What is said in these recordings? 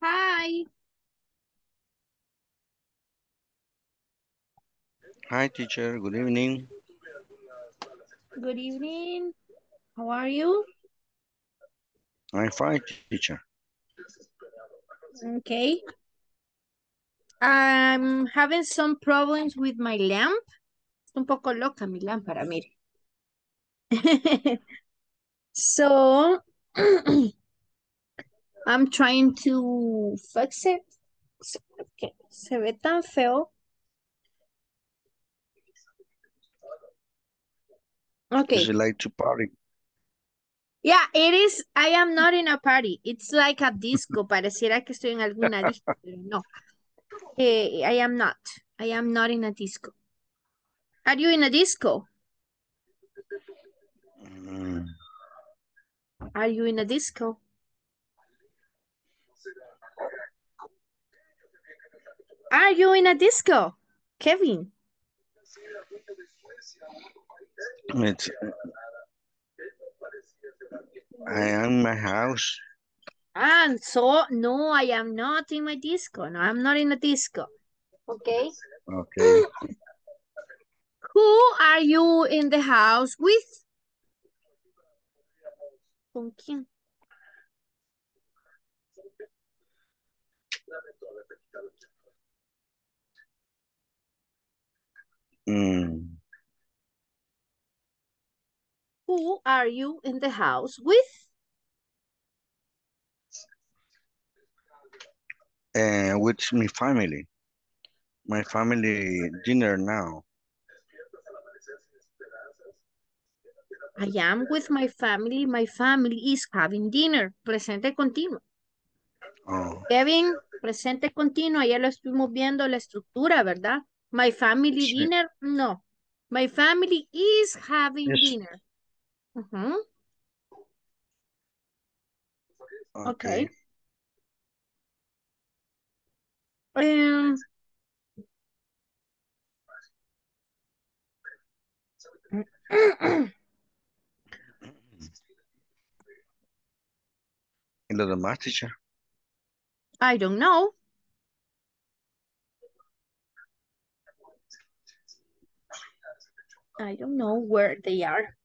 Hi. Hi, teacher. Good evening. Good evening. How are you? I'm fine, teacher. Okay. I'm having some problems with my lamp. Está un poco loca mi lámpara, mire. so, I'm trying to fix it. Okay. Se ve tan feo. Okay. You like to party? Yeah, it is. I am not in a party. It's like a disco. Pareciera que estoy en alguna disco, pero no. Eh, I am not. I am not in a disco. Are you in a disco? Mm, Are you in a disco? Are you in a disco? Kevin. it's, I am in my house. And so, no, I am not in my disco. No, I'm not in a disco. Okay. Okay. Who are you in the house with? ¿Con quién? Mm, Who are you in the house with? and with my family. My family dinner now. I am with my family. My family is having dinner. Presente continuo. Oh, Kevin, presente continuo. Ya lo estuvimos viendo la estructura, ¿verdad? My family Sí. dinner, no. My family is having Yes. dinner. Ujú, okay. Okay. Em, ¿Y lo demás, teacher? I don't know. I don't know where they are.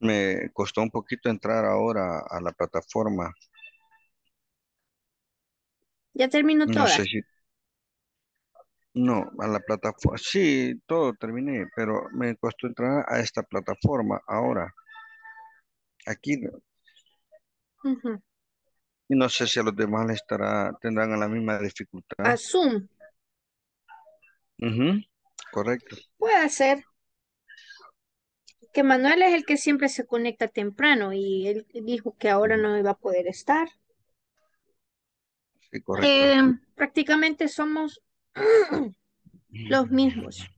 Me costó un poquito entrar ahora a la plataforma. Ya terminó No toda. sé si... No, a la plataforma. Sí, todo terminé, pero me costó entrar a esta plataforma ahora. Aquí. Y no sé si a los demás les estará, tendrán la misma dificultad. A Zoom. Ujú, Correcto. Puede ser. Que Manuel es el que siempre se conecta temprano y él dijo que ahora no iba a poder estar. Sí, correcto. Eh, prácticamente somos los mismos.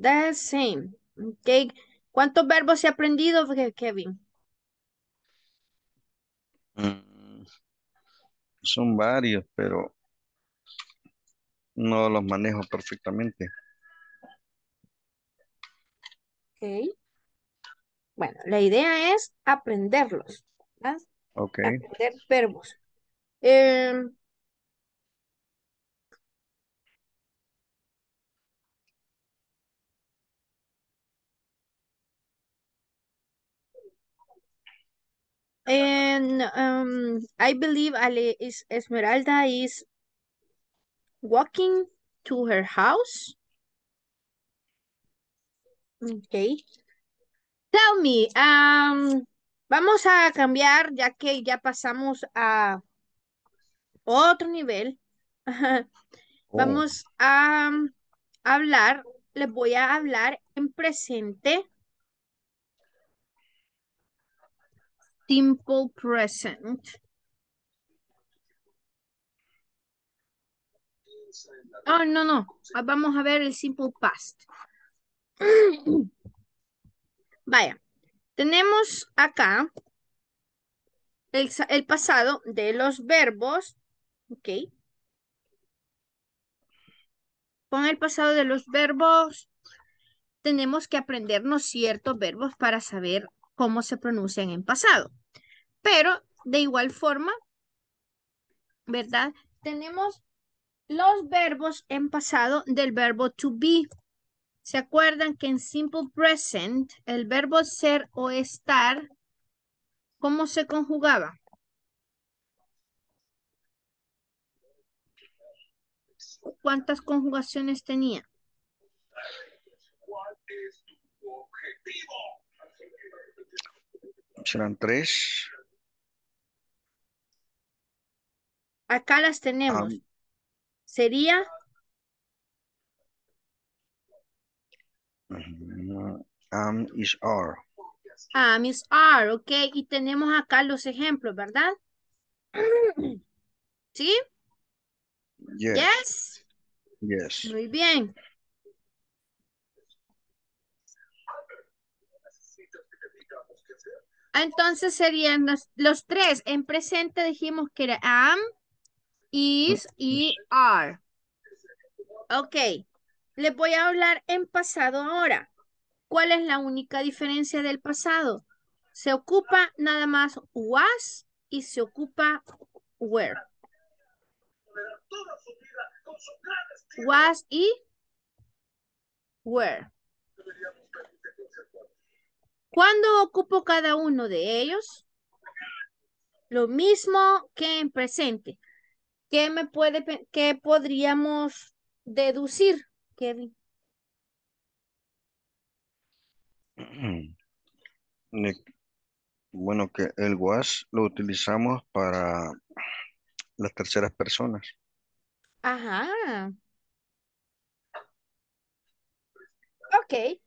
The same. Okay. ¿Cuántos verbos se ha aprendido, Ke- Kevin? Mm, Son varios, pero no los manejo perfectamente. Okay. Bueno, la idea es aprenderlos. ¿verdad? Ok. Aprender verbos. Eh, and um, I believe Ale is Esmeralda is walking to her house. Okay. Tell me, um, vamos a cambiar ya que ya pasamos a otro nivel. Oh, Vamos a um, hablar, les voy a hablar en presente. Simple present. Oh, no, no. Ah, Vamos a ver el simple past. Vaya. Tenemos acá el, el pasado de los verbos. Ok. Con el pasado de los verbos tenemos que aprendernos ciertos verbos para saber cómo se pronuncian en pasado. Pero de igual forma, ¿verdad? Tenemos los verbos en pasado del verbo to be. ¿Se acuerdan que en simple present el verbo ser o estar, cómo se conjugaba? ¿Cuántas conjugaciones tenía? Serán tres. Acá las tenemos. Am. Sería. Am is are. am is are, ok. Y tenemos acá los ejemplos, ¿verdad? ¿Sí? Yes. Yes. Yes. Muy bien. Entonces serían los, los tres. En presente dijimos que era am, is y are. Ok. Les voy a hablar en pasado ahora. ¿Cuál es la única diferencia del pasado? Se ocupa nada más was y se ocupa were. Was y were. ¿Cuándo ocupo cada uno de ellos? Lo mismo que en presente. ¿Qué me puede, qué podríamos deducir, Kevin? Bueno, que el was lo utilizamos para las terceras personas. Ajá. Ok.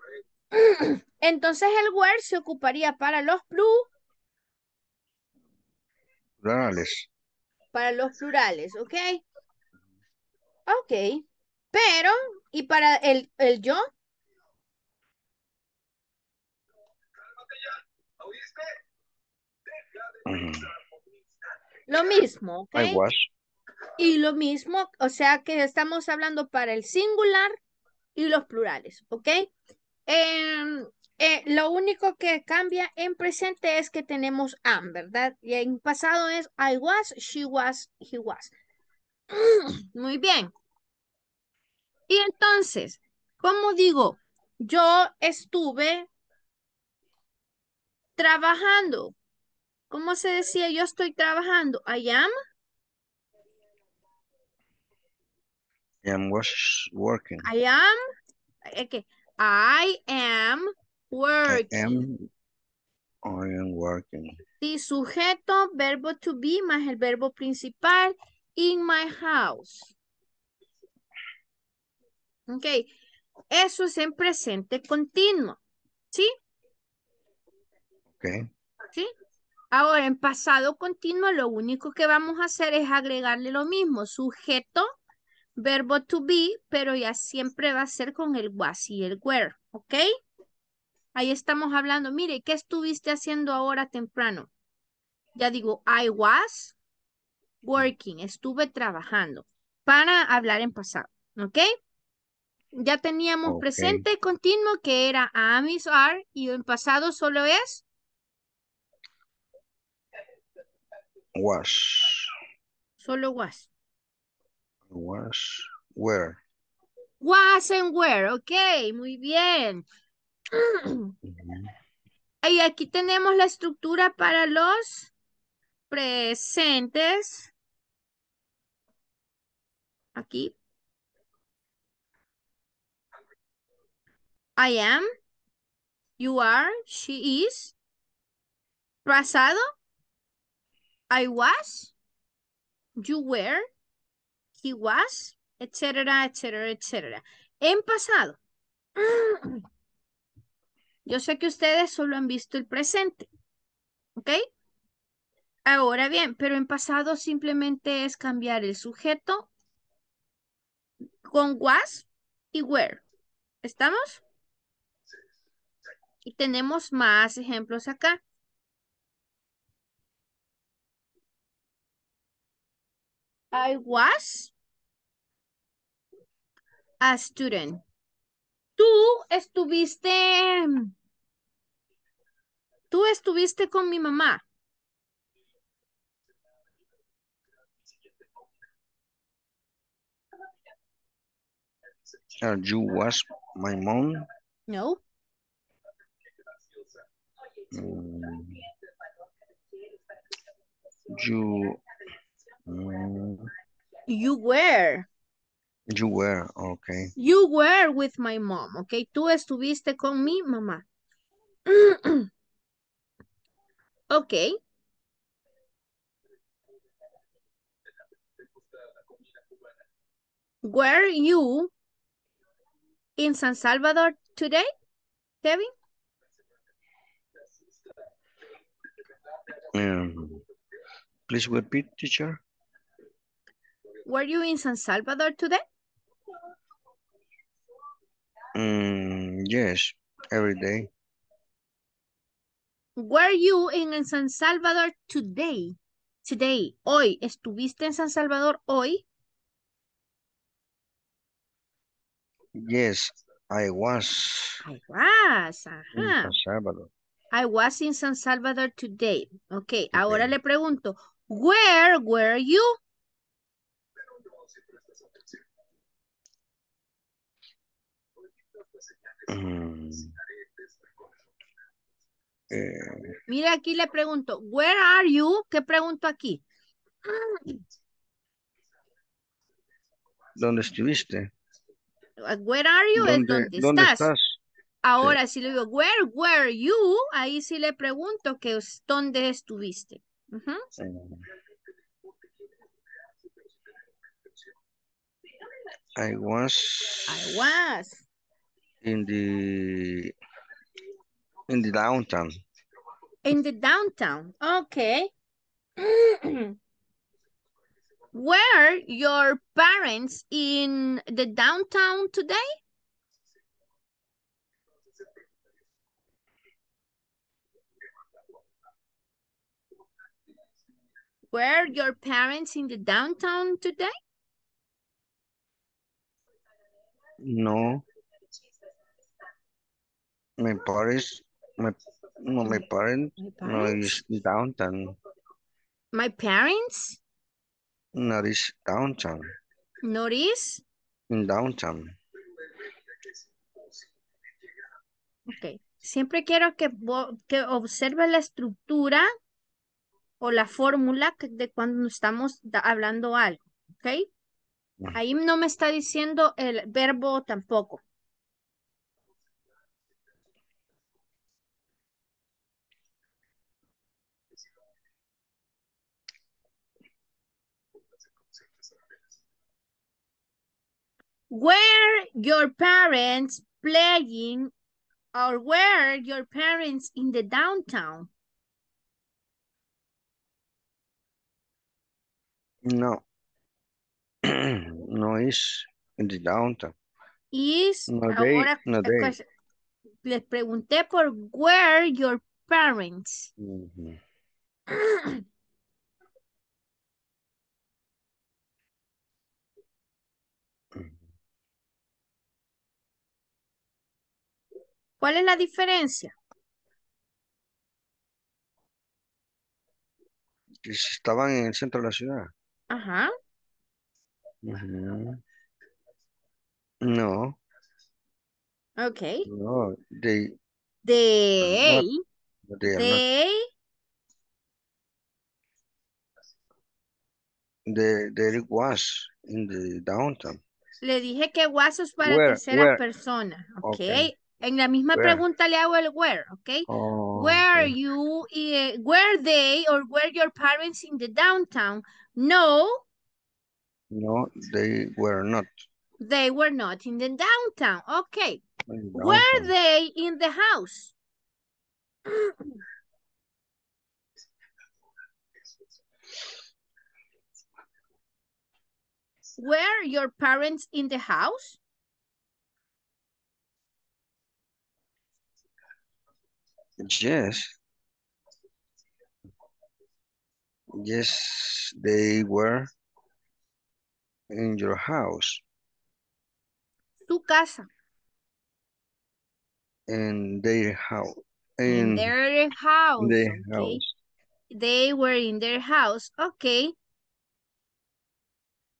Entonces el were se ocuparía para los plu, Plurales. Para los plurales, ¿ok? Ok. Pero, ¿y para el, el yo? Lo mismo, ¿ok? Y lo mismo, o sea que estamos hablando para el singular y los plurales, ¿ok? Em, eh, lo único que cambia en presente es que tenemos am, ¿verdad? Y en pasado es I was, she was, he was. Muy bien. Y entonces, ¿cómo digo? Yo estuve trabajando. ¿Cómo se decía? Yo estoy trabajando. I am. I am was working. I am. eh, que I am I working. am. I am working. Sí, sujeto, verbo to be más el verbo principal. In my house. Ok. Eso es en presente continuo. ¿Sí? Okay. ¿Sí? Ahora, en pasado continuo, lo único que vamos a hacer es agregarle lo mismo. Sujeto, verbo to be, pero ya siempre va a ser con el was y el were. ¿Ok? Ahí estamos hablando. Mire, ¿qué estuviste haciendo ahora temprano? Ya digo, I was working. Estuve trabajando. Para hablar en pasado. ¿Ok? Ya teníamos presente continuo que era am is are y en pasado solo es Was. solo was. Was. Where. Was and were, ok, muy bien. Y aquí tenemos la estructura para los presentes. Aquí. I am, you are, she is. Pasado, I was, you were, he was, etcétera, etcétera, etcétera. En pasado. Yo sé que ustedes solo han visto el presente. ¿Ok? Ahora bien, pero en pasado simplemente es cambiar el sujeto con was y were. ¿Estamos? Y tenemos más ejemplos acá. I was a student tú estuviste, tú estuviste con mi mamá. Uh, you was my mom? No. Mm. You. Mm. You were. You were, okay. You were with my mom, okay. Tú estuviste con mi mamá. ok. Were you in San Salvador today, Kevin? Um, please repeat, teacher. Were you in San Salvador today? Mm, yes, every day. Were you in San Salvador today? Today, hoy. ¿Estuviste en San Salvador hoy? Yes, I was I was. Ajá. San Salvador. I was in San Salvador today. Ok, ahora le pregunto, where were you? Mm. Eh, Mire, aquí le pregunto, where are you? ¿Qué pregunto aquí? ¿Dónde estuviste? Where are you? ¿Dónde, donde ¿dónde estás. estás? Ahora, si le digo, where were you? Ahí sí le pregunto que dónde estuviste. Mm. I was I was. In the in the downtown. In the downtown. Okay. Were your parents in the downtown today? Were your parents in the downtown today? No. My parents, my no, my parents My no is downtown. My parents? Not is downtown. Notice? In downtown. Ok. Siempre quiero que, que observe la estructura o la fórmula de cuando estamos hablando algo. ¿Ok? Mm. Ahí no me está diciendo el verbo tampoco. Were your parents playing or were your parents in the downtown? No. no is in the downtown. Is No, they, ahora no, they. les pregunté por were your parents. Mhm. ¿Cuál es la diferencia? Que estaban en el centro de la ciudad. Ajá. No, Ok. no, they, They, not. they, They, there was in the downtown. le dije que was es para Where, tercera where. persona. Ok. Ok. En la misma Where. pregunta le hago el where, ok. Oh, okay. you, eh, were they or were your parents in the downtown? No, No, they were not they were not in the downtown. Okay. Were they in the house? Were your parents in the house? Yes. Yes, they were in your house, Su casa. in their house, In in their house. their okay. house. They were in their house. Okay.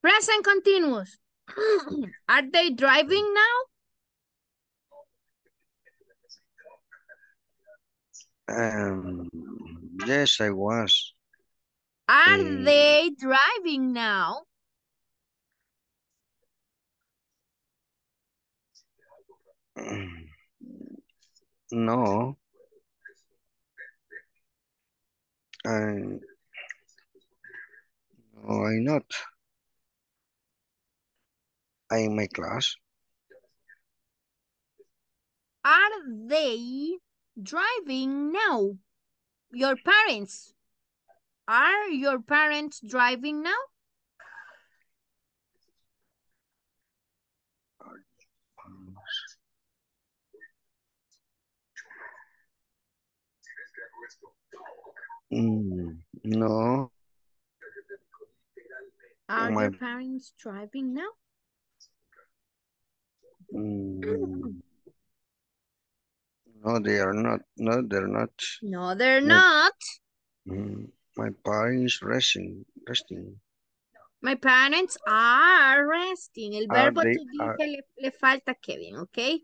Present continuous. Are they driving now? Um, yes, I was. Are Eh, they driving now? No. I, no, I not. I am in my class. Are they driving now? Your parents. Are your parents driving now? Mm, no. Are my- your parents driving now? Mm, no, they are not. No, they're not. No, they're No. not. Mm, my parents resting, resting. My parents are resting. El verbo to are- le, le falta Kevin, ¿ok?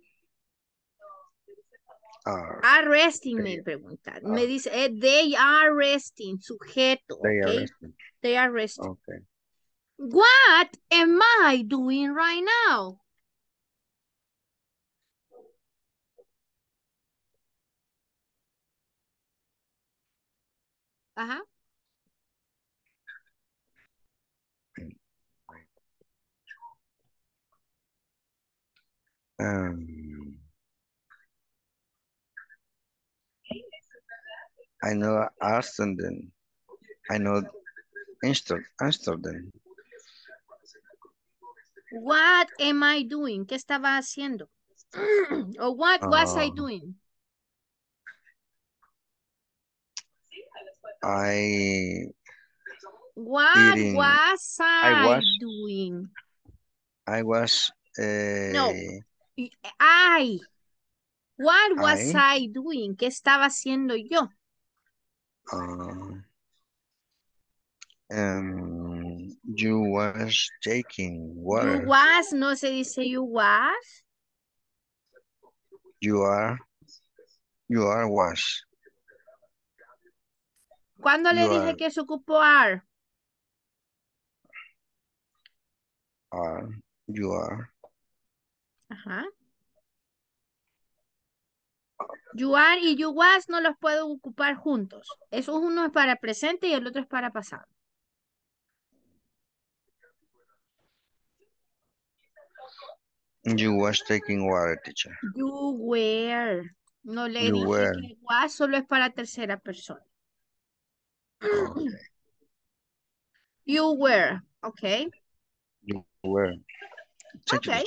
Are Are resting me They- pregunta. ah. Me dice, eh, they are resting, sujeto, they are resting? They are resting. Okay. What am I doing right now? Ajá. Um, I know Amsterdam. I know Amsterdam. What am I doing? ¿Qué estaba haciendo? Or what was I Ah. doing? I What Eating. was I, was- doing? I was uh, No. I. What was I? I doing? ¿Qué estaba haciendo yo? uh, um, you was taking water. You was, no se dice you was. You are you are was. ¿Cuándo le dije are. que se ocupó are? Are you are Ajá. You are y you was no los puedo ocupar juntos. Eso uno es para presente y el otro es para pasado. you was taking water, teacher. You were. No le You dije were. que was solo es para tercera persona. Okay. You were. Ok. You were. Thank Okay.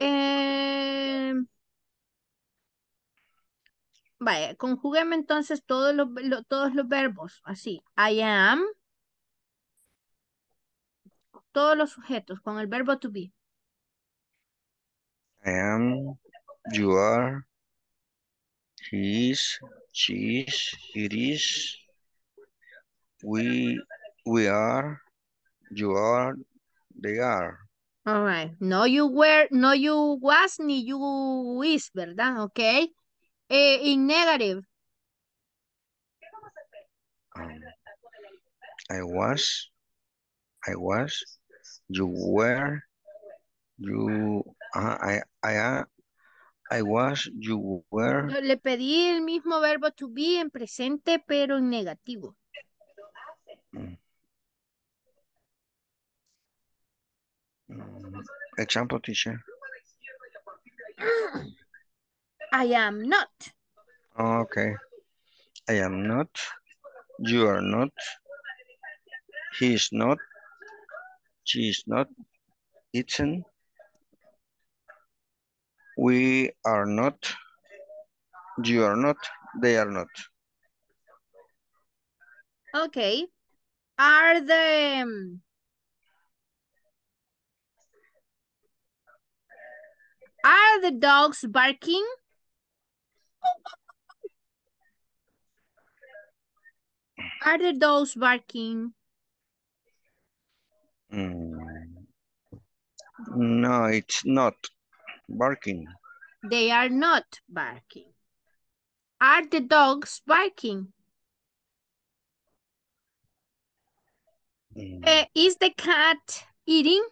Eh, vaya, conjúgueme entonces todos los, lo- todos los verbos. Así. I am. Todos los sujetos con el verbo to be. I am, you are, he is, she is, it is, we, we are, you are, they are. All right. No you were, no you was, ni you is, ¿verdad? Ok. Eh, in negative. Um, I was, I was, you were, you, uh, I, I, am, I was, you were, le pedí el mismo verbo to be en presente, pero en negativo. mm, example teacher. I am not. Okay. I am not, you are not, he is not, she is not, it's an, we are not, you are not, they are not. Okay. Are the um, Are the dogs barking? Are the dogs barking? Mm. No, it's not barking. They are not barking. Are the dogs barking? Mm. Eh, is the cat eating?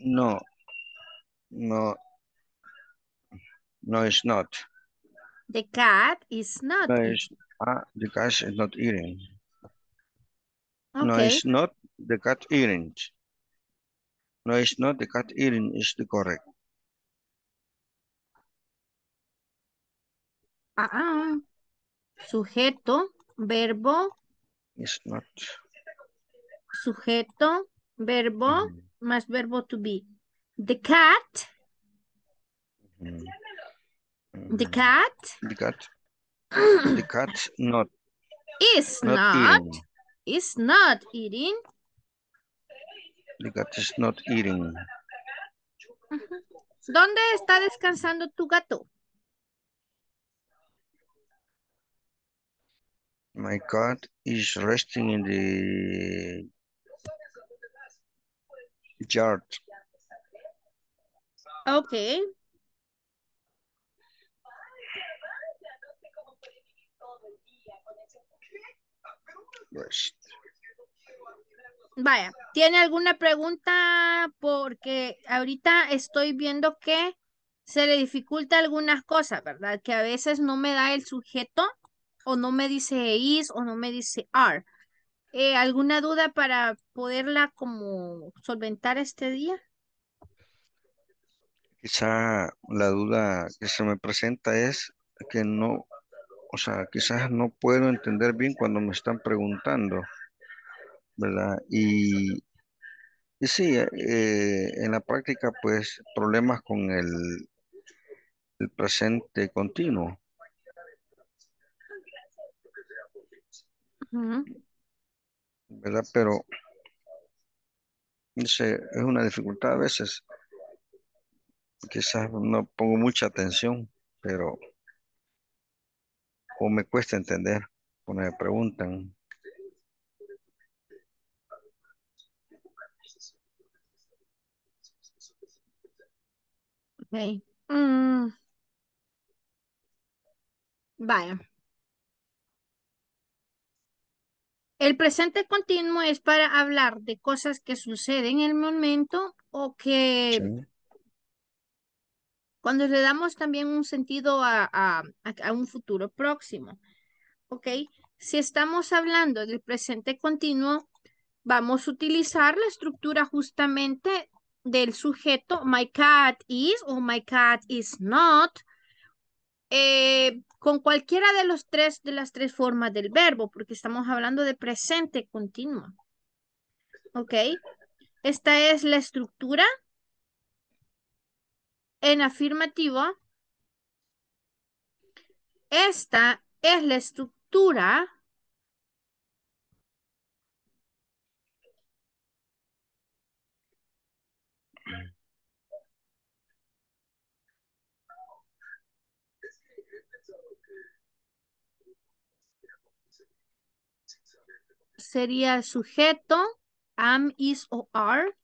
No. No. No, it's not. The cat is not No, it's, ah, the cat is not eating. Okay. No, it's not the cat eating. No, it's not the cat eating is the correct. Ah, ah. Sujeto, verbo, It's not. sujeto, verbo, Mm, más verbo to be. The cat, mm, the mm. cat The cat. The cat not is not not, eating. is not eating. The cat is not eating. ¿Dónde está descansando tu gato? My cat is resting in the yard. Ok. Rest. Vaya, ¿tiene alguna pregunta? Porque ahorita estoy viendo que se le dificulta algunas cosas, ¿verdad? Que a veces no me da el sujeto o no me dice is o no me dice are. Eh, ¿alguna duda para poderla como solventar este día? Quizá la duda que se me presenta es que no, o sea, quizás no puedo entender bien cuando me están preguntando, ¿verdad? Y, y sí, eh, en la práctica, pues, problemas con el, el presente continuo. ¿verdad? Pero, sé, es una dificultad a veces. Quizás no pongo mucha atención, pero, o me cuesta entender cuando me preguntan. Ok. Mm. Vaya. El presente continuo es para hablar de cosas que suceden en el momento o que Sí. cuando le damos también un sentido a, a- a- a un futuro próximo. ¿Ok? Si estamos hablando del presente continuo, vamos a utilizar la estructura justamente del sujeto my cat is o my cat is not eh, con cualquiera de los tres de las tres formas del verbo, porque estamos hablando de presente continuo. ¿Ok? Esta es la estructura en afirmativo. Esta es la estructura sería sujeto, am, is o are.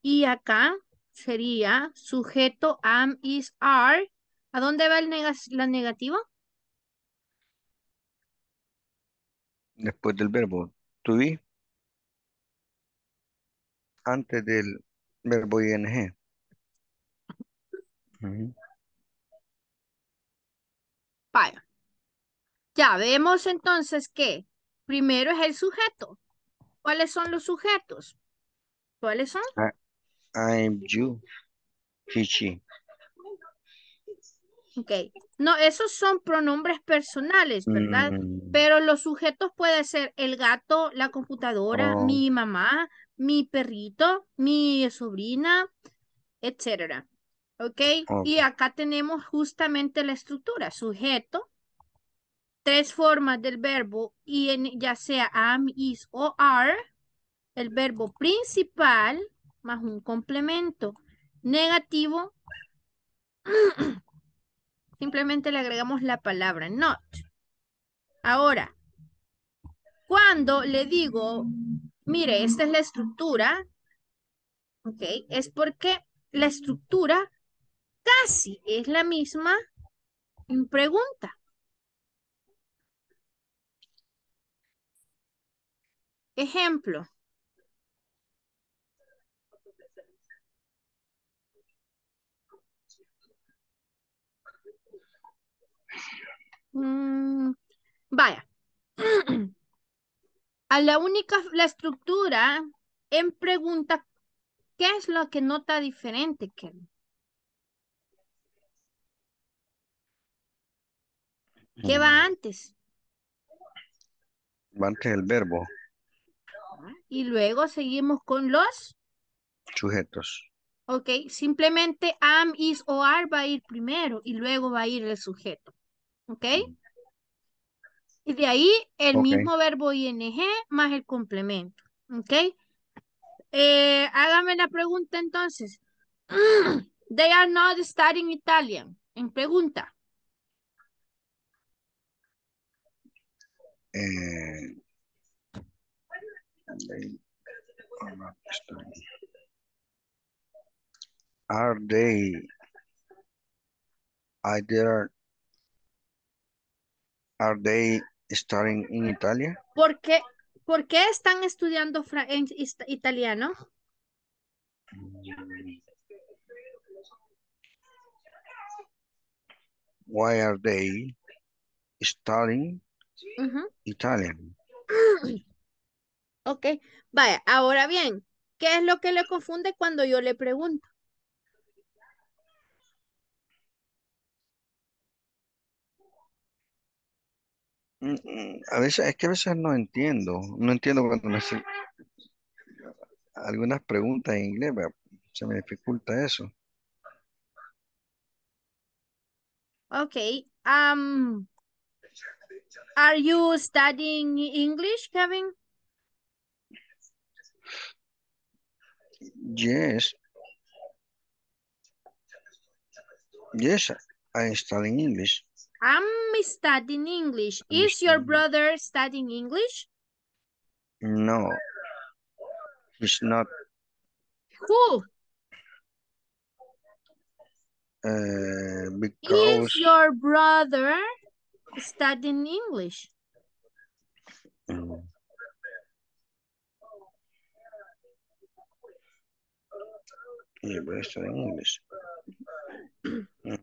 Y acá sería sujeto, am, is, are. ¿A dónde va el la negativa? Después del verbo to be, antes del verbo ing. Vaya. Ya vemos entonces que primero es el sujeto. ¿Cuáles son los sujetos? ¿Cuáles son? I'm you, he, she. Ok. No, esos son pronombres personales, ¿verdad? Mm, Pero los sujetos pueden ser el gato, la computadora, Oh. mi mamá, mi perrito, mi sobrina, etcétera. ¿Ok? Y acá tenemos justamente la estructura, sujeto, tres formas del verbo, y en, ya sea am, is o are, el verbo principal más un complemento negativo Simplemente le agregamos la palabra not. Ahora, cuando le digo, mire, esta es la estructura, ok, es porque la estructura casi es la misma en pregunta. Ejemplo. Mm, vaya. A la única, la estructura en pregunta, ¿qué es lo que nota diferente, Kevin? ¿Qué va Mm, antes? va antes el verbo, Y luego seguimos con los, sujetos. ok, simplemente am, is o are va a ir primero y luego va a ir el sujeto, ok. Y de ahí el mismo verbo ing más el complemento, ok. Eh, hágame la pregunta entonces. They are not studying Italian. En pregunta. Eh, they are not studying. Are they are there are they studying in Italia? ¿Por qué, por qué están estudiando en italiano? Why are they studying Ujú. Italian? Ok, vaya, ahora bien, ¿qué es lo que le confunde cuando yo le pregunto? Mm, mm, A veces, es que a veces no entiendo, no entiendo cuando me hacen algunas preguntas en inglés, se me dificulta eso. Ok, um, are you studying English, Kevin? Yes. Yes, I'm studying English. I'm studying English. I'm Is your brother studying English? No, he's not. Who? Uh, Is because your brother studying English? Mm. Yeah, but it's in English. Mm.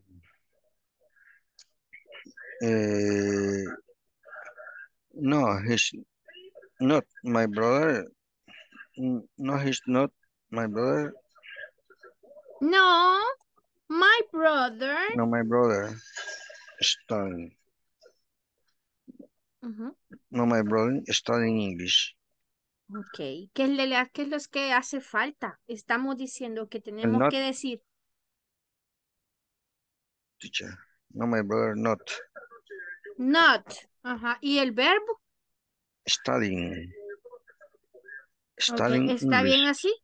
Uh, no, he's not my brother. No, he's not my brother. No, my brother. No, my brother. Studying. Ujú, No, my brother studying English. Ok, ¿qué es, le- qué es lo que hace falta? Estamos diciendo que tenemos not- que decir, Teacher. No, my brother not not. Ajá, ¿y el verbo? studying. Studying ¿está bien English. así?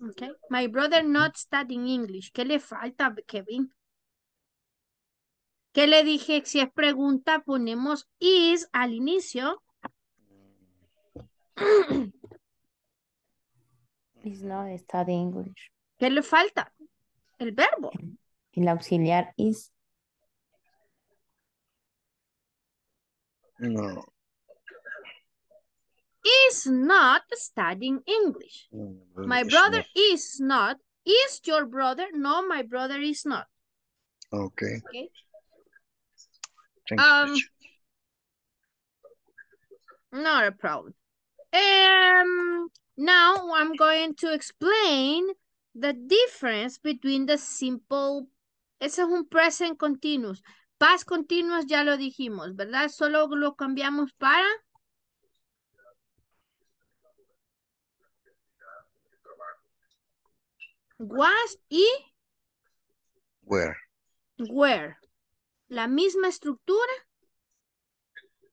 Ok, my brother not studying English. ¿Qué le falta, Kevin? ¿Qué le dije? Si es pregunta, ponemos is al inicio. Is not study English. ¿Qué le falta? El verbo. El auxiliar is No. Is not studying English. no, My brother is not. Is your brother? No, my brother is not. Okay. Okay. Thank Um. Not a problem. Um, now I'm going to explain the difference between the simple. Ese es un present continuous. Past continuous ya lo dijimos, ¿verdad? Solo lo cambiamos para was y Where? were. La misma estructura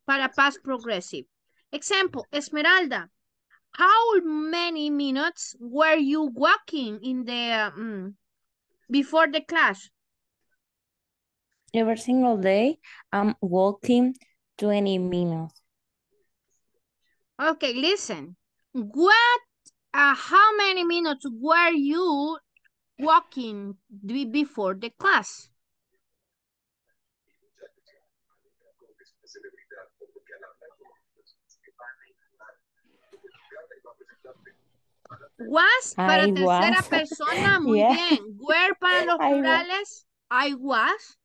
para past progressive. Example, Esmeralda. how many minutes were you walking in the um, before the class? Every single day, I'm walking 20 minutes. Okay, listen. What, uh, how many minutes were you walking be- before the class? Was para I tercera was. persona, muy Yeah. bien. Were para los I wa- plurales, I was.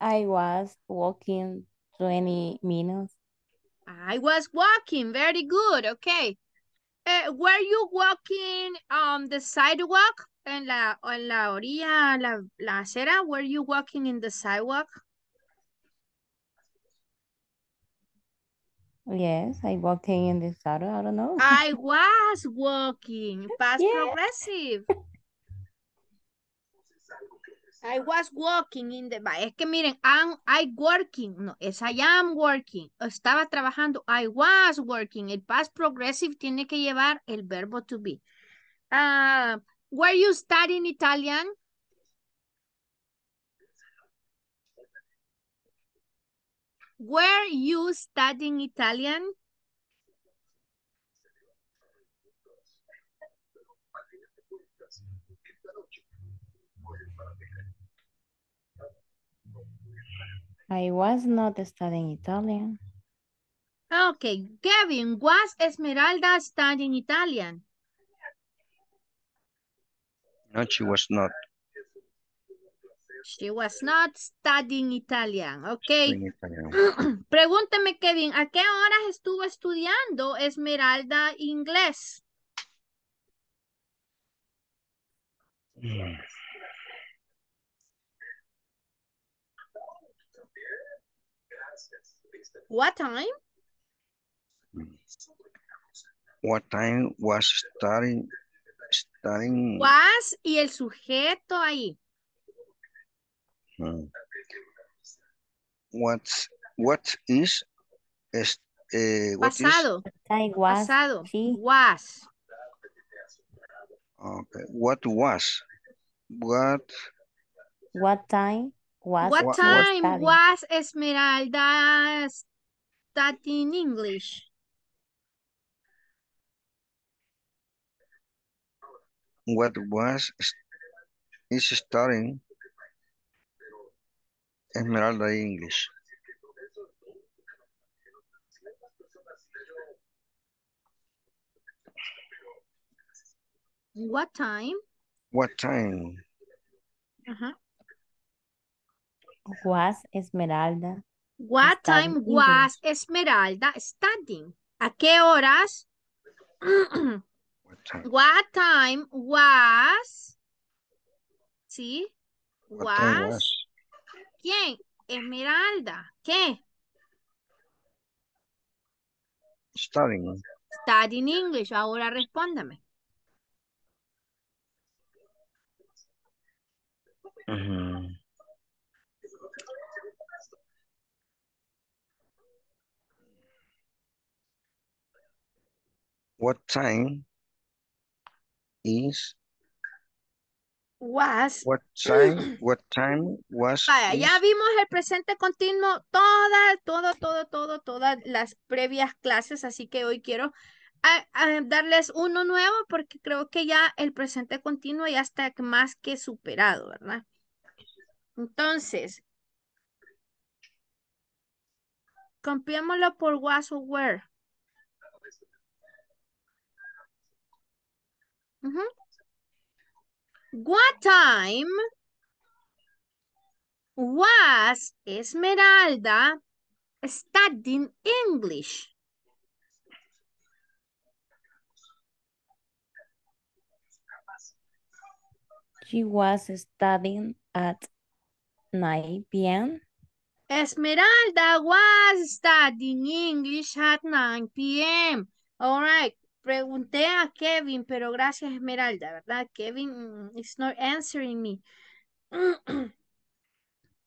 I was walking 20 minutes. I was walking. Very good. Okay. Uh, were you walking on the sidewalk? En la, en la orilla, la, la acera? Were you walking in the sidewalk? Yes, I walking in the shadow. I don't know. I was walking. Past Yeah. progressive. I was walking in the... va, Es que miren, I'm, I working. No, es I am working. Estaba trabajando. I was working. El past progressive tiene que llevar el verbo to be. Ah, were you studying Italian? Were you studying Italian? I was not studying Italian. Okay, Kevin, was Esmeralda studying Italian? No, she was not. She was not studying Italian. Okay. in Italian. Pregúnteme, Kevin, ¿a qué horas estuvo estudiando Esmeralda inglés? Mm. What time? What time was studying studying Was y el sujeto ahí. Mm. what's what is es, eh, what is Pasado, I was. pasado. sí. Was. okay what was what What time was What What- what time studying? was Esmeralda studying English? what was is studying Esmeralda English What time? what time Ajá. was Esmeralda. What Studying time was Esmeralda studying? ¿A qué horas? what time What time was? ¿Sí? what time Was. ¿Quién? Esmeralda. ¿Qué? studying Studying English. Ahora respóndame. What time is Was. what time what time was Vaya, ya vimos el presente continuo, todas, todo, todo, todo, todas las previas clases, así que hoy quiero darles uno nuevo porque creo que ya el presente continuo ya está más que superado, ¿verdad? Entonces, cambiémoslo por was o were. Ujú. What time was Esmeralda studying English? She was studying at 9 p.m. Esmeralda was studying English at 9 p.m. All right. Pregunté a Kevin, pero gracias Esmeralda, ¿verdad? Kevin mm, is not answering me.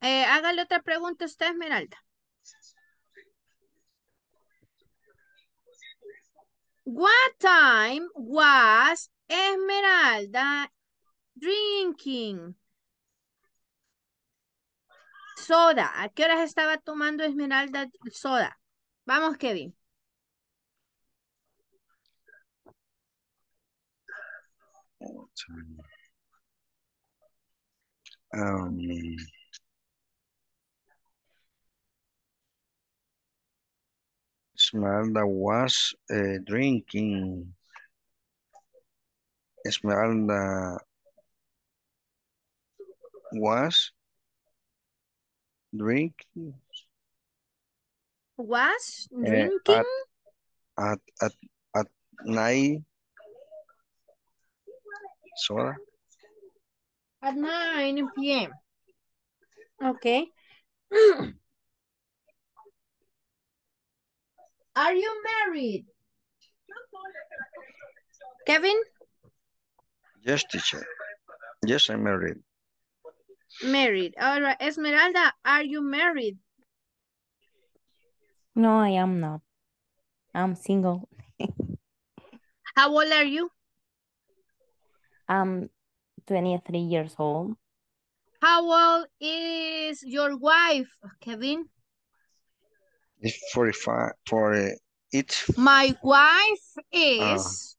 Eh, hágale otra pregunta usted, Esmeralda. What time was Esmeralda drinking? Soda. ¿A qué horas estaba tomando Esmeralda soda? Vamos, Kevin. Um, Esmeralda was uh, drinking. Esmeralda was drinking. Was uh, drinking? at, at, at, at night soda. at 9 p.m. Okay. Are you married? Kevin? Yes, teacher. Yes, I'm married. Married. All right. Esmeralda, are you married? No, I am not. I'm single. How old are you? I'm 23 years old. How old is your wife, Kevin? It's 45 for uh, it's My wife is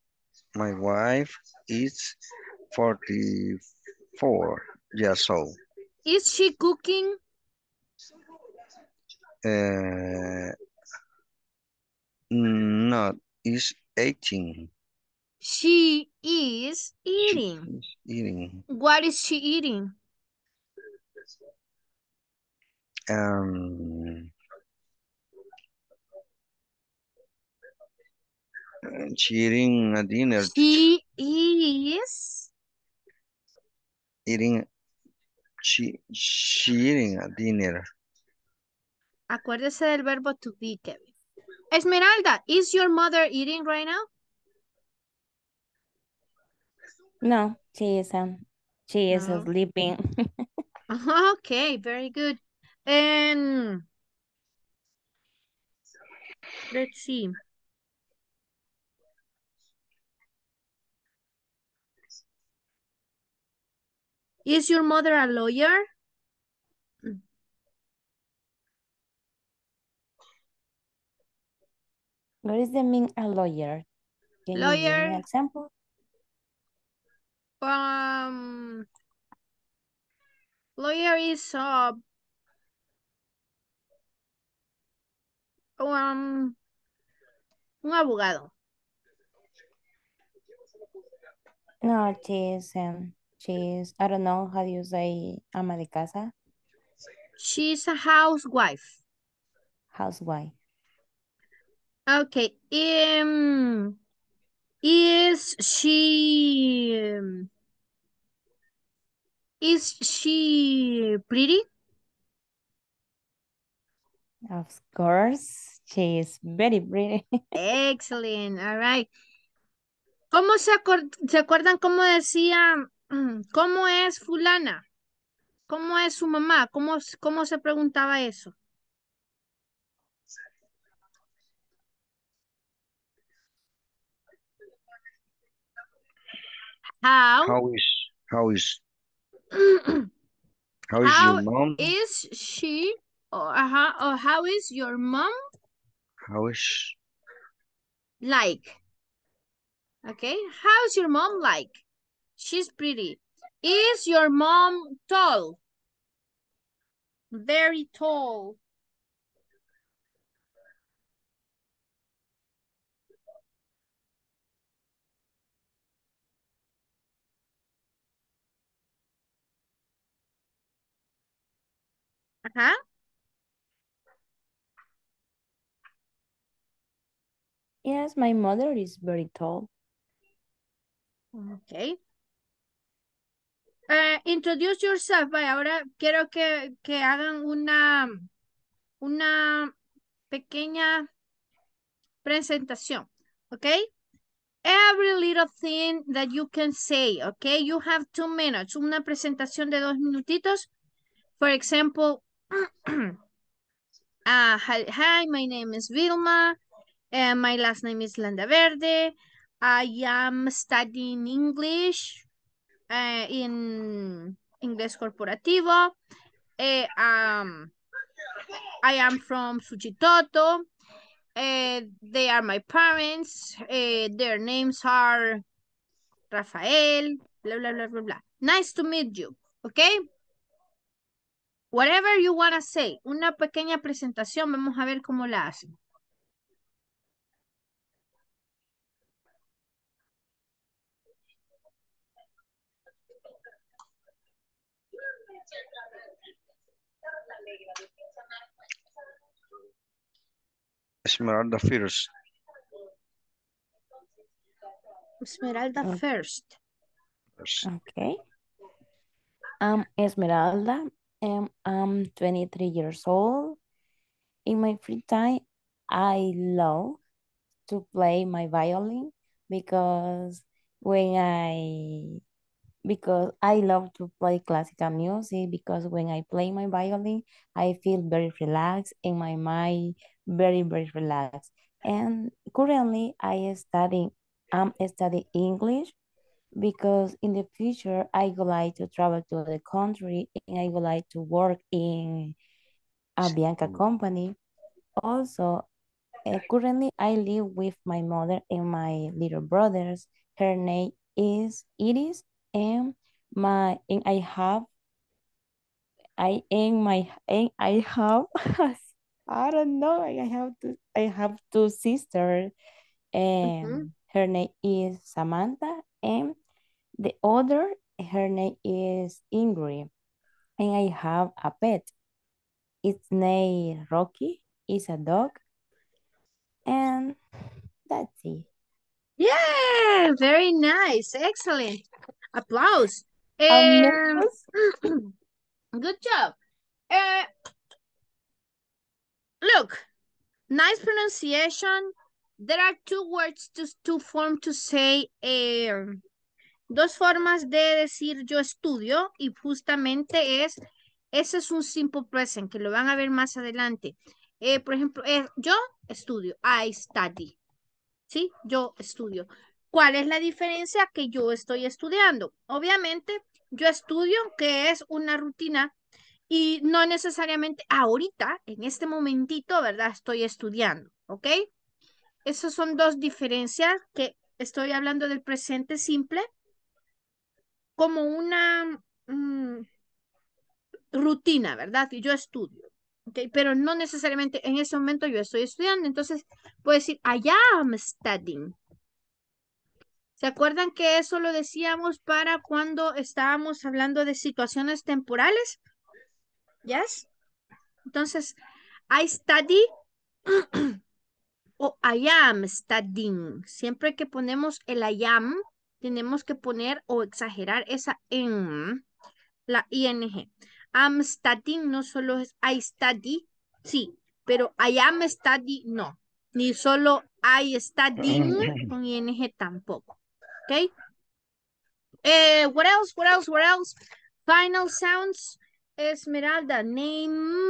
my wife is 44 years old. is she cooking? Uh, not is 18. She is She eating. is eating. What is she eating? Um, she eating a dinner. She is Eating. She she eating a dinner. Acuérdese del verbo to be, Kevin. Esmeralda, is your mother eating right now? No, she isn't. Um, she is No. sleeping. Ah, okay, very good. And let's see. Is your mother a lawyer? What does that mean, a lawyer? Can you give me an Lawyer. example? Um, lawyer is uh, um, un abogado. No, she is, um, she is, I don't know, how do you say ama de casa? She's a housewife. Housewife. Okay. Um, is she um, is she pretty? Of course, she is very pretty. Excellent. All right. ¿Cómo se, acuerdan cómo decía, cómo es fulana? ¿Cómo es su mamá? ¿Cómo, cómo se preguntaba eso? How How is how is how is How your mom? is she or, how, or how is your mom How is like? Okay, how's your mom like? She's pretty. Is your mom tall? Very tall. Ajá. Yes, my mother is very tall. Okay. Eh, introduce yourself. Ahora quiero que, que hagan una, una pequeña presentación. Okay. Every little thing that you can say. Okay. You have two minutes. Una presentación de dos minutitos. For example, uh, hi, hi, my name is Vilma. And my last name is Landaverde. I am studying English uh, in Inglés Corporativo. Uh, um, I am from Suchitoto. Uh, they are my parents. Uh, their names are Rafael, blah, blah, blah, blah, blah. Nice to meet you, okay? Whatever you want to say. Una pequeña presentación. Vamos a ver cómo la hacen. Esmeralda first. Esmeralda first. First. Okay. I'm Esmeralda I'm 23 years old. In my free time, I love to play my violin because when I because I love to play classical music because when I play my violin, I feel very relaxed and my mind very, very relaxed. And currently I study I'm studying English because in the future I would like to travel to the country and I would like to work in a Bianca company. Also, uh, currently I live with my mother and my little brothers. Her name is Iris and my and I have I and my and I have I don't know I have to I have two sisters and Mhm. her name is Samantha and the other her name is Ingrid and I have a pet. Its name Rocky. It's a dog. And that's it. Yeah, very nice. Excellent. Applause. Um, good job. Uh, look, nice pronunciation. There are two words to, to form to say, eh, dos formas de decir yo estudio y justamente es, ese es un simple present que lo van a ver más adelante. Eh, por ejemplo, eh, yo estudio, I study. ¿Sí? Yo estudio. ¿Cuál es la diferencia que yo estoy estudiando? Obviamente, yo estudio que es una rutina y no necesariamente ahorita, en este momentito, ¿verdad? Estoy estudiando, ¿ok? Esas son dos diferencias que estoy hablando del presente simple como una mm, rutina, ¿verdad? Y yo estudio. Pero no necesariamente en ese momento yo estoy estudiando, entonces puedo decir, I am studying. ¿Se acuerdan que eso lo decíamos para cuando estábamos hablando de situaciones temporales? ¿Yes? Entonces, I study o I am studying. Siempre que ponemos el I am, tenemos que poner o exagerar esa en la ing. I'm studying no solo es I study, sí, pero I am study no. Ni solo I studying con ing tampoco. ¿Ok? Eh, what else? What else? What else? Final sounds. Esmeralda, name.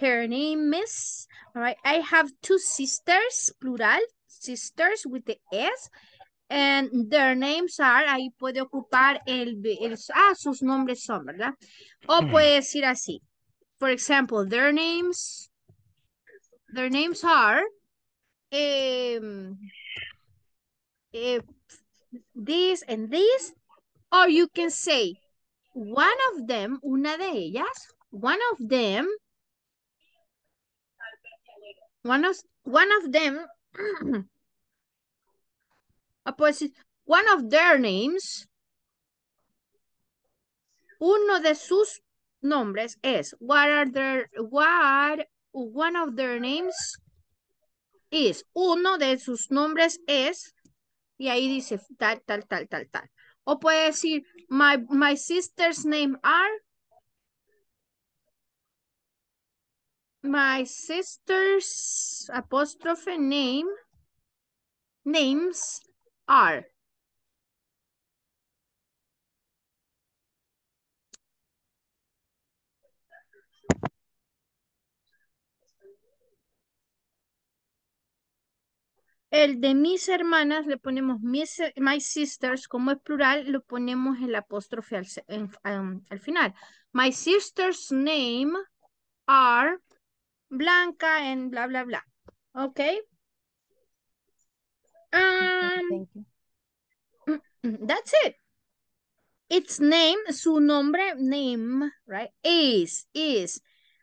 Her name is. All right. I have two sisters, plural, sisters with the S. And their names are, ahí puede ocupar el, el, ah, sus nombres son, ¿verdad? O puede decir así. For example, their names, their names are, eh, this and this, or you can say, one of them, una de ellas, one of them, one of, one of them, puede decir, one of their names, uno de sus nombres es, what are their, what, one of their names is, uno de sus nombres es, y ahí dice tal, tal, tal, tal, tal. O puede decir, my, my sister's name are, my sister's apostrophe name, names El de mis hermanas le ponemos mis, my sisters, como es plural, lo ponemos el apóstrofe al, um, al final. My sisters' name are Blanca and bla, bla, bla. Okay? Um, That's it. Its name, su nombre, name, right? Is, is.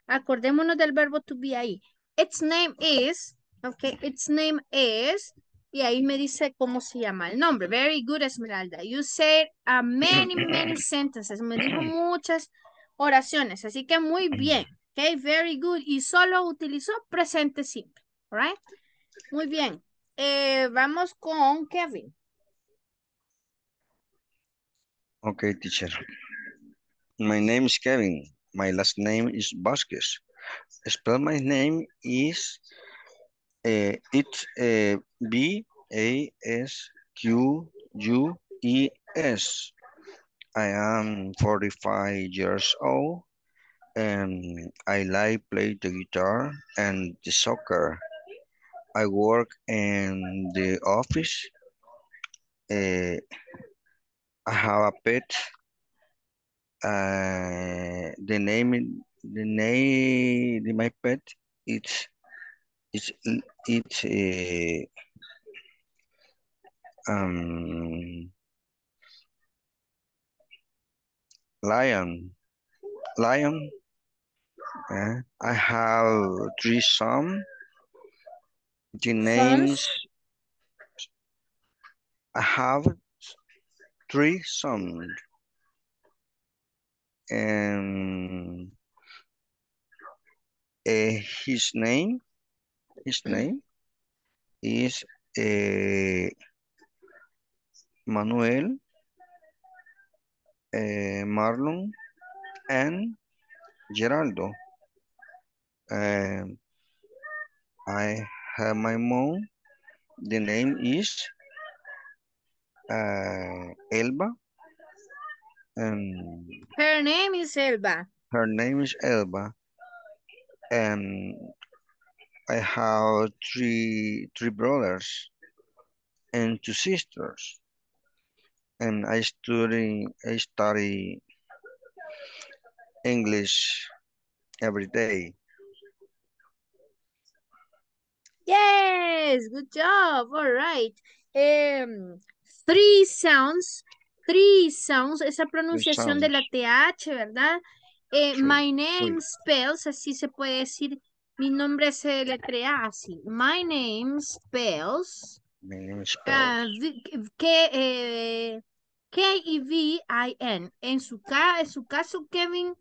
Acordémonos del verbo to be ahí. Its name is, okay, its name is, y ahí me dice cómo se llama el nombre. Very good, Esmeralda. You said a many, many sentences. Me dijo muchas oraciones, así que muy bien. Okay, very good. Y solo utilizó presente simple, right? Muy bien. Eh, vamos con Kevin. Okay, teacher. My name is Kevin. My last name is Vasquez. Spell my name is uh, it's uh, B A S Q U E S. I am 45 years old and I like play the guitar and the soccer. I work in the office. Uh, I have a pet. Uh, the name, the name my pet, it's, it's, it's a, um, lion, lion. Uh, I have three sons. The names, I have three sons. And uh, his name, his name is uh, Manuel, uh, Marlon, and Geraldo. Um, I have my mom. The name is uh, Elba. And her name is Elba. Her name is Elba. And I have three three brothers and two sisters. And I study I study English every day. Yes, good job. All right. Um, three sounds, three sounds, esa pronunciación de la TH, ¿verdad? Eh, my name spells, así se puede decir, mi nombre se letrea así. My name spells. My name ah, spells. eh, K-E-V-I-N. En su, en su caso, Kevin,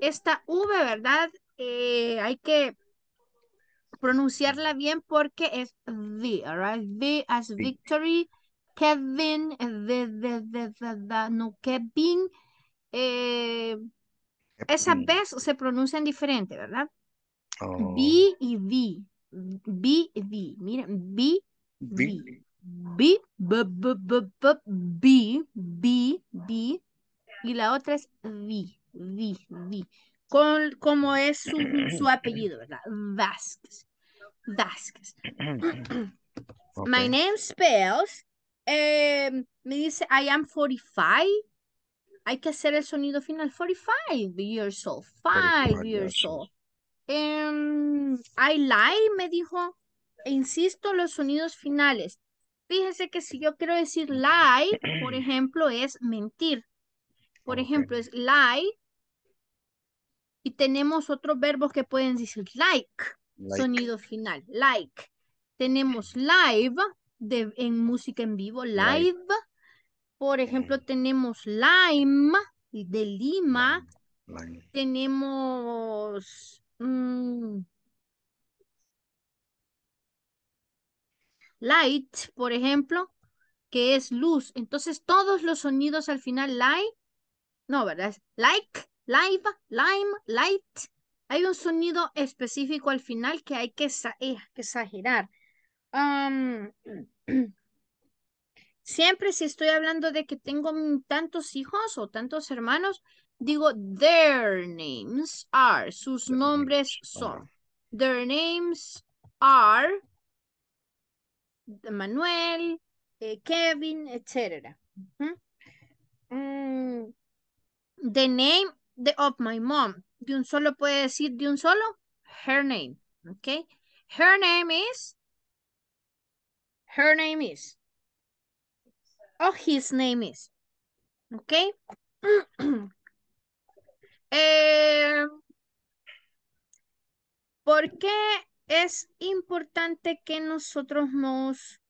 esta V, ¿verdad? Eh, hay que pronunciarla bien porque es V, alright? V as victory, Kevin, de, de, de, no, Kevin. Eh, esas B se pronuncian diferente, ¿verdad? Oh. B y V. B y V. Miren, B, V. B, B, B, B, B, B, B, y la otra es V, V, V. Con, como es su, su apellido, ¿verdad? Vázquez. Vázquez. My name spells. me dice, I am 45. Hay que hacer el sonido final. 45 years old. 5 years old. I lie, me dijo. E insisto, los sonidos finales. Fíjese que si yo quiero decir lie, por ejemplo, es mentir. Por ejemplo, es lie. Y tenemos otros verbos que pueden decir like. Sonido final, like. Tenemos live de, en música en vivo, live. Por ejemplo, tenemos lime de Lima. Tenemos mm, light, por ejemplo, que es luz. Entonces, todos los sonidos al final, light, no, ¿verdad? like, live, lime, light, hay un sonido específico al final que hay que, eh, exagerar. siempre si estoy hablando de que tengo tantos hijos o tantos hermanos, digo their names are, sus nombres son. Their names are Manuel, eh, Kevin, etc. Mm, the name of my mom. De un solo puede decir de un solo. Her name. Okay. Her name is. Her name is. Oh, his name is. Okay. eh, ¿Por qué es importante que nosotros nos...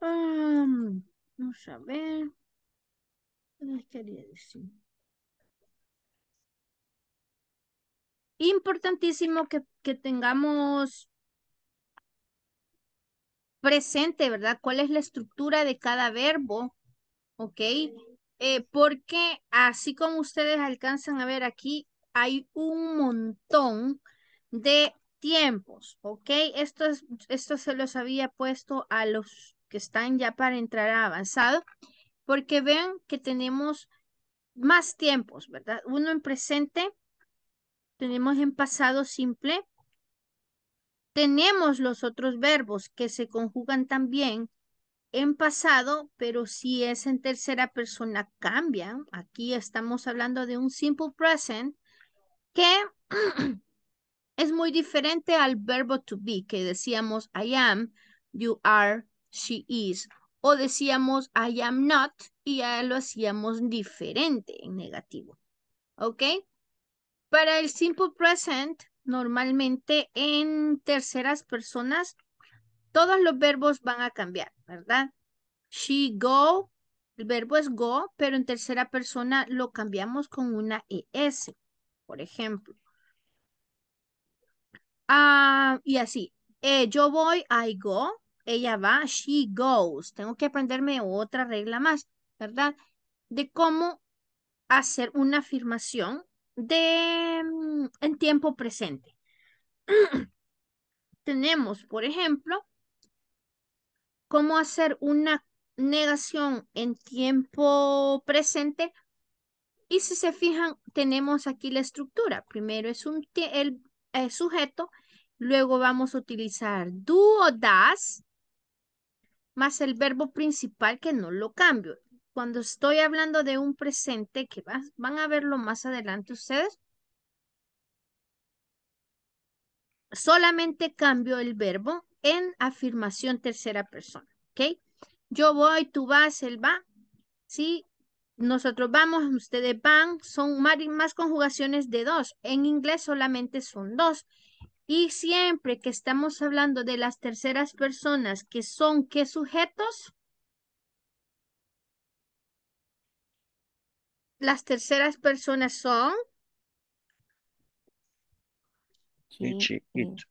vamos a ver. ¿Qué quería decir? Importantísimo que, que tengamos presente, ¿verdad? ¿Cuál es la estructura de cada verbo? ¿Ok? Eh, porque así como ustedes alcanzan a ver aquí, hay un montón de tiempos, ¿ok? Esto, es, esto se los había puesto a los que están ya para entrar a avanzado, porque ven que tenemos más tiempos, ¿verdad? Uno en presente, tenemos en pasado simple, tenemos los otros verbos que se conjugan también en pasado, pero si es en tercera persona cambian. Aquí estamos hablando de un simple present que es muy diferente al verbo to be, que decíamos I am, you are, she is. O decíamos I am not y ya lo hacíamos diferente en negativo. ¿Ok? Para el simple present, normalmente en terceras personas, todos los verbos van a cambiar, ¿verdad? She go, el verbo es go, pero en tercera persona lo cambiamos con una ES por ejemplo. Ah, y así. Eh, yo voy, I go. Ella va, she goes. Tengo que aprenderme otra regla más, ¿verdad? De cómo hacer una afirmación de, mm, en tiempo presente. Tenemos, por ejemplo, cómo hacer una negación en tiempo presente y si se fijan, tenemos aquí la estructura. Primero es un el, sujeto, luego vamos a utilizar do o das, más el verbo principal que no lo cambio. Cuando estoy hablando de un presente, que van a verlo más adelante ustedes, solamente cambio el verbo en afirmación tercera persona, ¿ok? Yo voy, tú vas, él va, ¿sí? Nosotros vamos, ustedes van, son más, conjugaciones de dos. En inglés solamente son dos. Y siempre que estamos hablando de las terceras personas que son qué sujetos, las terceras personas son he, she, it.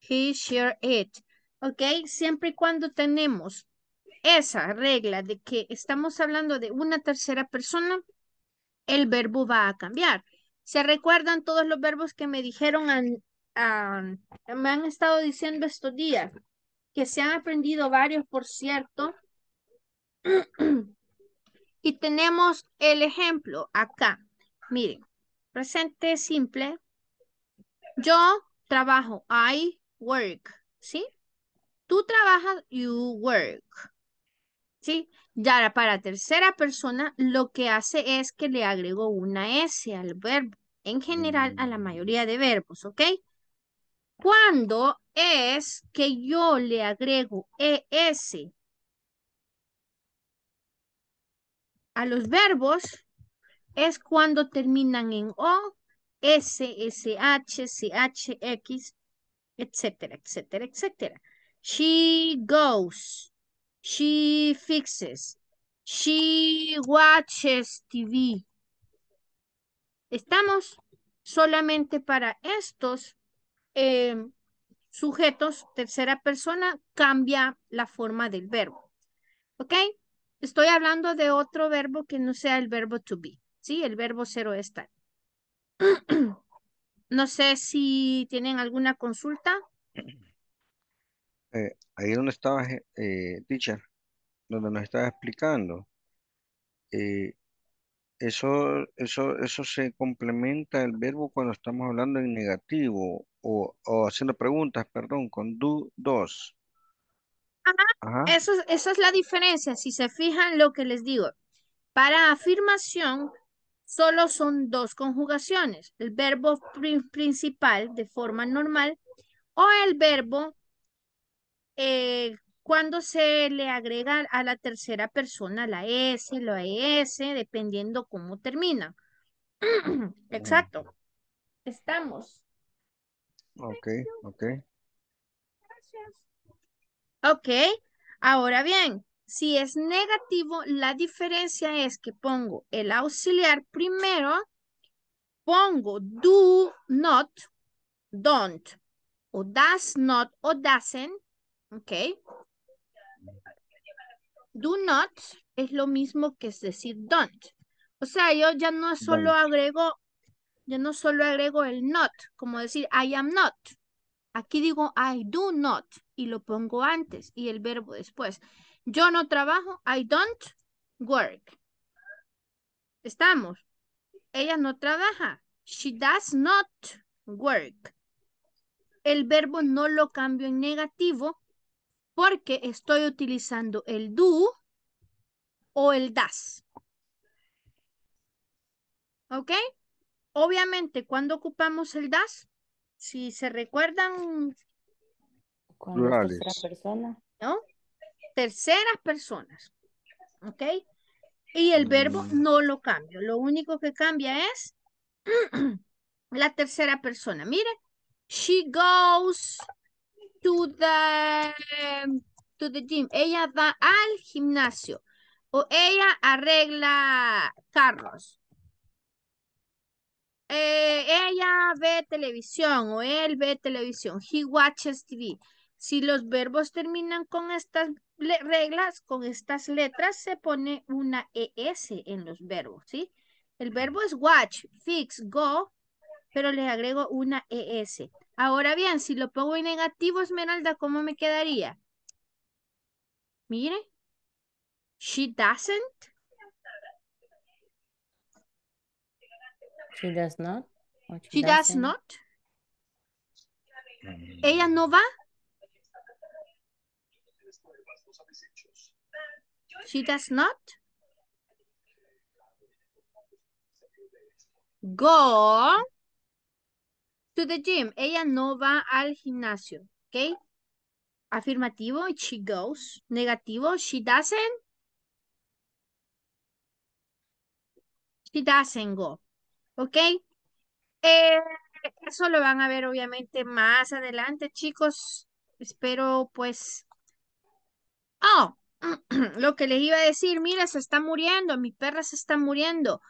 He, she, it. Ok, siempre y cuando tenemos esa regla de que estamos hablando de una tercera persona, el verbo va a cambiar. ¿Se recuerdan todos los verbos que me dijeron, me han estado diciendo estos días? Que se han aprendido varios, por cierto. y tenemos el ejemplo acá. Miren, presente simple. Yo trabajo, I work, ¿sí? Tú trabajas, you work. ¿sí? Ya para tercera persona lo que hace es que le agrego una S al verbo, en general a la mm. mayoría de verbos, ¿ok? Cuando es que yo le agrego ES a los verbos, es cuando terminan en O, S, SH, CH, X, etcétera, etcétera, etcétera. She goes. She fixes. She watches TV. Estamos solamente para estos em, sujetos, tercera persona, cambia la forma del verbo. ¿Ok? Estoy hablando de otro verbo que no sea el verbo to be. ¿Sí? El verbo cero está. no sé si tienen alguna consulta. Eh, ahí donde estaba, eh, teacher, donde nos estaba explicando, eh, eso, eso, eso se complementa el verbo cuando estamos hablando en negativo o, o haciendo preguntas, perdón, con do, dos. Ajá. Eso, esa es la diferencia. Si se fijan lo que les digo. Para afirmación, solo son dos conjugaciones. El verbo principal de forma normal o el verbo eh, cuando se le agrega a la tercera persona la S, la ES, dependiendo cómo termina. Exacto. Estamos. Ok, ok. Gracias. Ok. Ahora bien, si es negativo, la diferencia es que pongo el auxiliar primero, pongo do not, don't, o does not, o doesn't, ok. Do not es lo mismo que es decir don't. O sea, yo ya no solo agrego, yo no solo agrego el not, como decir I am not. Aquí digo I do not y lo pongo antes y el verbo después. Yo no trabajo, I don't work. Estamos. Ella no trabaja. She does not work. El verbo no lo cambio en negativo porque estoy utilizando el do o el das. ¿Ok? Obviamente, cuando ocupamos el das, si se recuerdan... Cuando es tercera persona. ¿No? Terceras personas. ¿Ok? Y el verbo Mm. no lo cambio. Lo único que cambia es la tercera persona. Mire, she goes to the, to the gym. Ella va al gimnasio. O ella arregla carros. Eh, ella ve televisión o él ve televisión. He watches TV. Si los verbos terminan con estas reglas, con estas letras, se pone una ES en los verbos, ¿sí? El verbo es watch, fix, go, pero le agrego una ES. Ahora bien, si lo pongo en negativo, Esmeralda, ¿cómo me quedaría? Mire. She doesn't. She does not. She does not. Ella no va. She does not. Go to the gym. Ella no va al gimnasio. ¿Ok? Afirmativo, she goes. Negativo, she doesn't. She doesn't go. ¿Ok? Eh, eso lo van a ver obviamente más adelante, chicos. Espero pues... Oh, lo que les iba a decir, mira, se está muriendo, mi perra se está muriendo.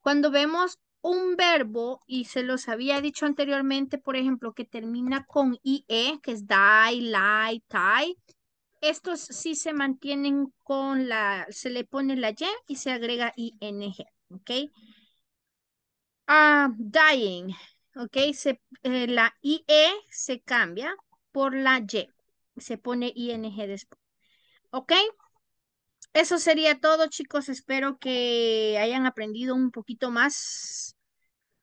Cuando vemos un verbo, y se los había dicho anteriormente, por ejemplo, que termina con IE, que es die, lie, tie, estos sí se mantienen con la, se le pone la Y y se agrega ING, ¿ok? Ah, dying, ¿ok? Se, eh, la IE se cambia por la Y, se pone ING después, ¿ok? Eso sería todo, chicos. Espero que hayan aprendido un poquito más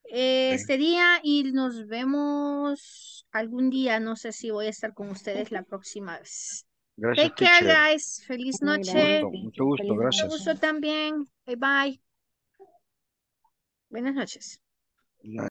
eh, este día y nos vemos algún día. No sé si voy a estar con ustedes la próxima vez. Gracias, Take care, teacher. guys. Feliz noche. Mucho gusto, Feliz gracias. Mucho gusto también. Bye bye. Buenas noches.